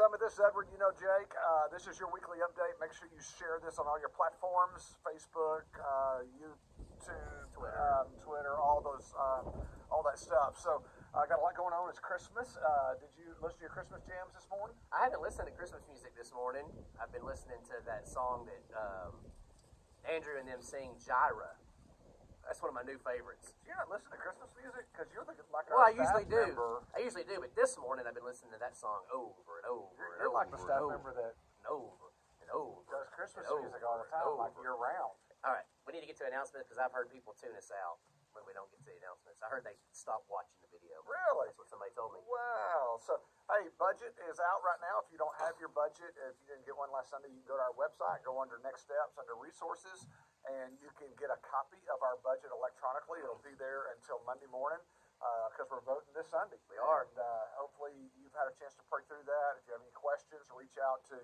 Summit. This is Edward. You know Jake. Uh, this is your weekly update. Make sure you share this on all your platforms: Facebook, uh, YouTube, Twitter. um, Twitter, all those, um, all that stuff. So I got a lot going on. It's Christmas. Uh, did you listen to your Christmas jams this morning? I haven't listened to Christmas music this morning. I've been listening to that song that um, Andrew and them sing, Gyra. That's one of my new favorites. You're not listening to Christmas music because you're the, like Well, I usually do. Member. I usually do, but this morning I've been listening to that song over and over You're, and you're over like the staff member that and over and over. does Christmas music all the time, like year round. All right, we need to get to announcements because I've heard people tune us out when we don't get to the announcements. I heard they stopped watching the video. Really? That's what somebody told me. Wow. So, hey, budget is out right now. If you don't have your budget, if you didn't get one last Sunday, you can go to our website, go under next steps, under resources, and you can get a copy of our budget electronically. It'll be there until Monday morning because we're voting this Sunday. We are. And uh, hopefully you've had a chance to pray through that. If you have any questions, reach out to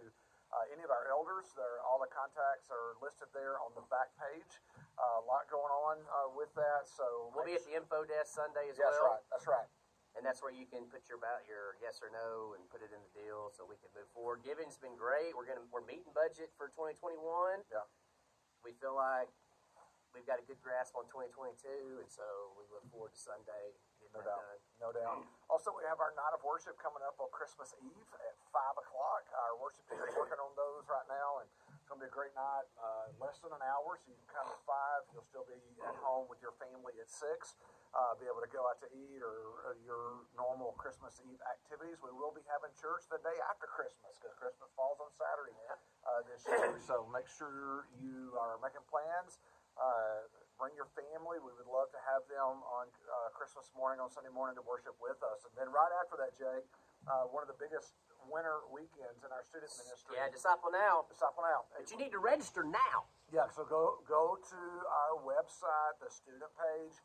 uh, any of our elders. They're, all the contacts are listed there on the back page. Uh, a lot going on uh, with that. So We'll be at the info desk Sunday as Yeah, that's well. right. That's right. And that's where you can put your about your yes or no and put it in the deal so we can move forward. Giving's been great. We're gonna we're meeting budget for 2021. Yeah. We feel like we've got a good grasp on 2022, and so we look forward to Sunday No doubt. done. No doubt. Also, we have our night of worship coming up on Christmas Eve at five o'clock. Our worship team is working on those right now, and it's going to be a great night. Uh, less than an hour, so you can come at five. You'll still be at home with your family at six. Uh, be able to go out to eat or, or your normal Christmas Eve activities. We will be having church the day after Christmas because Christmas falls on Saturday uh, this year. So make sure you are making plans. Uh, bring your family. We would love to have them on uh, Christmas morning, on Sunday morning to worship with us. And then right after that, Jay, uh, one of the biggest winter weekends in our student ministry. Yeah, disciple now. Disciple now. But you need to register now. Yeah, so go go to our website, the student page,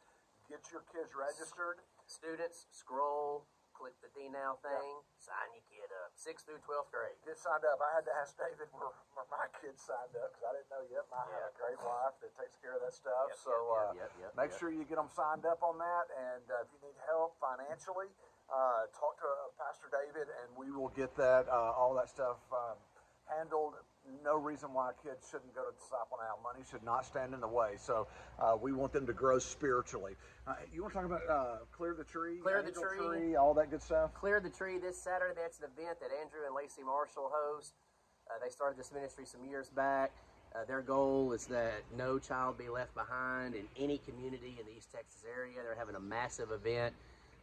get your kids registered. Students, scroll, click the D now thing, sign your kid up. Sixth through twelfth grade. Get signed up. I had to ask David where, where my kids signed up because I didn't know yet. I have a great wife that takes care of that stuff. Yep, so yep, uh, yep, make sure you get them signed up on that. And uh, if you need help financially, uh, talk to uh, Pastor David, and we will get that uh, all that stuff um, handled. No reason why kids shouldn't go to Disciple Now. Money should not stand in the way. So uh, we want them to grow spiritually. Uh, you want to talk about uh, clear the tree, Clear the Angel Tree. all that good stuff. Clear the Tree this Saturday. That's an event that Andrew and Lacey Marshall host. Uh, they started this ministry some years back. Uh, their goal is that no child be left behind in any community in the East Texas area. They're having a massive event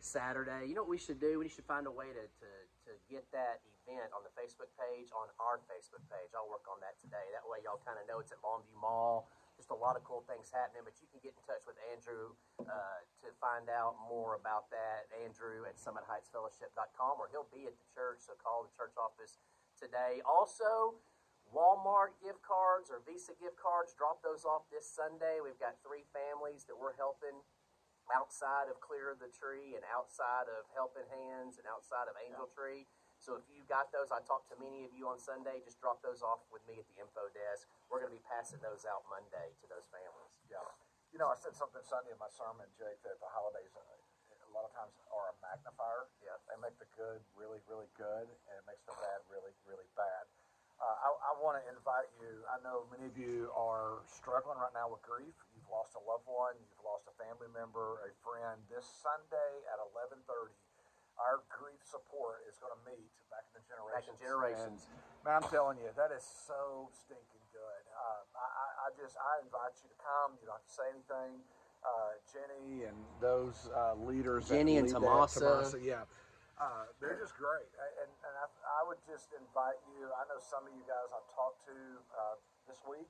Saturday. You know what we should do? We should find a way to, to, to get that event on the Facebook page, on our Facebook page. I'll work on that today. That way, y'all kind of know it's at Longview Mall. Just a lot of cool things happening, but you can get in touch with Andrew uh, to find out more about that. Andrew at SummitHeightsFellowship.com, or he'll be at the church, so call the church office today. Also, Walmart gift cards or Visa gift cards, drop those off this Sunday. We've got three families that we're helping outside of Clear the Tree and outside of Helping Hands and outside of Angel Tree. So if you got those, I talked to many of you on Sunday. Just drop those off with me at the info desk. We're going to be passing those out Monday to those families. Yeah. You know, I said something Sunday in my sermon, Jake, that the holidays uh, a lot of times are a magnifier. Yeah. They make the good really, really good, and it makes the bad really, really bad. Uh, I, I want to invite you. I know many of you are struggling right now with grief. You've lost a loved one. You've lost a family member, a friend. This Sunday at 11:30, our grief support is going to meet back in the generations. Back in generations. And, man, I'm telling you, that is so stinking good. Uh, I, I, just I invite you to come. You don't have to say anything. Uh, Jenny and those uh, leaders. Jenny and that, Tomasa. yeah. Uh, they're just great, and, and I, I would just invite you. I know some of you guys I've talked to uh, this week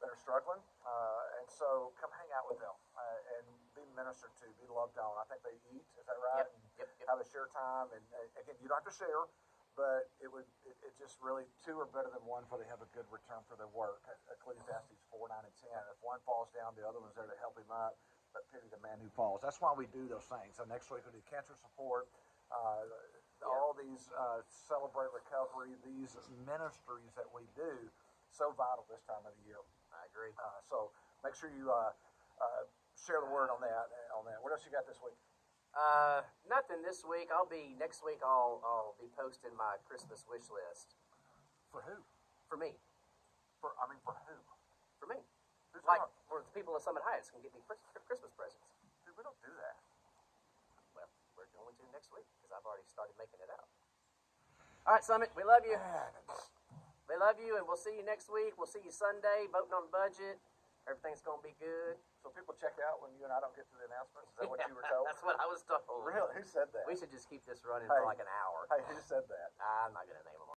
that are struggling, uh, and so come hang out with them uh, and be ministered to, be loved on. I think they eat, is that right? Yep, And yep, yep. Have a share time, and uh, again, you don't have to share, but it would it, it just really two are better than one, for they have a good return for their work. Ecclesiastes four, nine, and ten. If one falls down, the other one's there to help him up. But pity the man who falls. That's why we do those things. So next week we do cancer support. Uh, All these uh, celebrate recovery. These ministries that we do so vital this time of the year. I agree. Uh, so make sure you uh, uh, share the word on that. On that. What else you got this week? Uh, nothing this week. I'll be next week. I'll I'll be posting my Christmas wish list For who? for me. For I mean, for who? For me. Who's Like not? for the people of Summit Heights can get me Christmas presents. Dude, we don't do that. Well, we're going to next week because I've already started making it out. All right, Summit. We love you. We love you, and we'll see you next week. We'll see you Sunday. Voting on budget. Everything's gonna be good. So people check out when you and I don't get to the announcements. Is that what you were told? That's what I was told. Really? Who said that? We should just keep this running Hey. for like an hour. Hey, who said that? I'm not gonna name